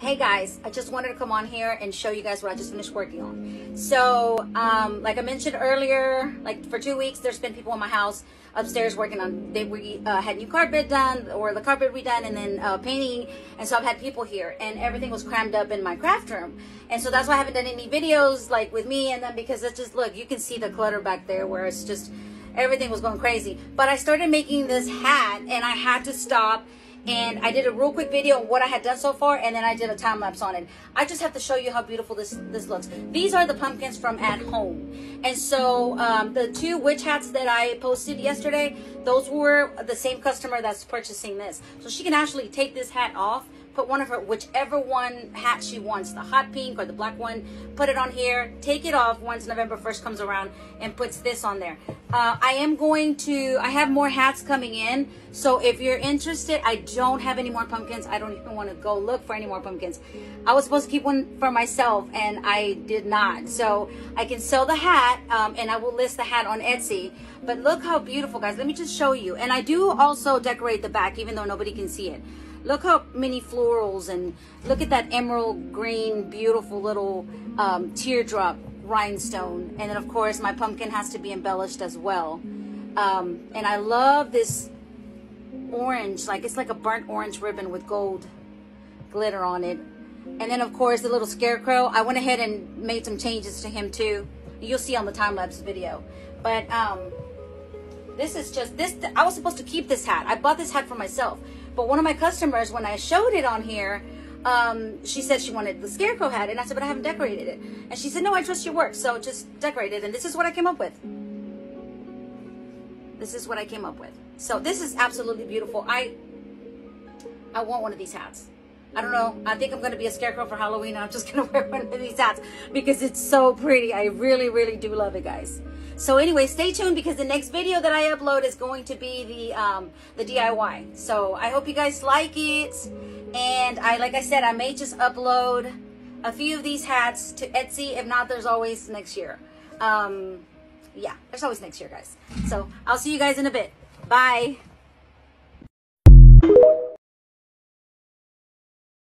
hey guys, I just wanted to come on here and show you guys what I just finished working on. So, um, like I mentioned earlier, like for two weeks, there's been people in my house upstairs working on, they we, uh, had new carpet done or the carpet redone and then uh, painting. And so I've had people here and everything was crammed up in my craft room. And so that's why I haven't done any videos like with me and them because it's just, look, you can see the clutter back there where it's just, everything was going crazy. But I started making this hat and I had to stop and I did a real quick video of what I had done so far and then I did a time lapse on it. I just have to show you how beautiful this this looks. These are the pumpkins from at home. And so um, the two witch hats that I posted yesterday, those were the same customer that's purchasing this. So she can actually take this hat off put one of her whichever one hat she wants the hot pink or the black one put it on here take it off once november 1st comes around and puts this on there. Uh, i am going to i have more hats coming in so if you're interested i don't have any more pumpkins. I don't even want to go look for any more pumpkins. I was supposed to keep one for myself and i did not so i can sell the hat um, and i will list the hat on etsy. But look how beautiful guys. Let me just show you. And i do also decorate the back even though nobody can see it Look how many florals and look at that emerald green, beautiful little um, teardrop rhinestone. And then of course my pumpkin has to be embellished as well. Um, and I love this orange, like it's like a burnt orange ribbon with gold glitter on it. And then of course the little scarecrow, I went ahead and made some changes to him too. You'll see on the time-lapse video. But um, this is just, this. I was supposed to keep this hat. I bought this hat for myself. But one of my customers, when I showed it on here, um, she said she wanted the scarecrow hat. And I said, but I haven't decorated it. And she said, no, I trust your work. So just decorate it. And this is what I came up with. This is what I came up with. So this is absolutely beautiful. I, I want one of these hats. I don't know. I think I'm going to be a scarecrow for Halloween. I'm just going to wear one of these hats because it's so pretty. I really, really do love it, guys. So anyway, stay tuned because the next video that I upload is going to be the um, the DIY. So I hope you guys like it. And I, like I said, I may just upload a few of these hats to Etsy. If not, there's always next year. Um, yeah, there's always next year, guys. So I'll see you guys in a bit. Bye.